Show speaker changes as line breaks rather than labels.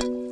you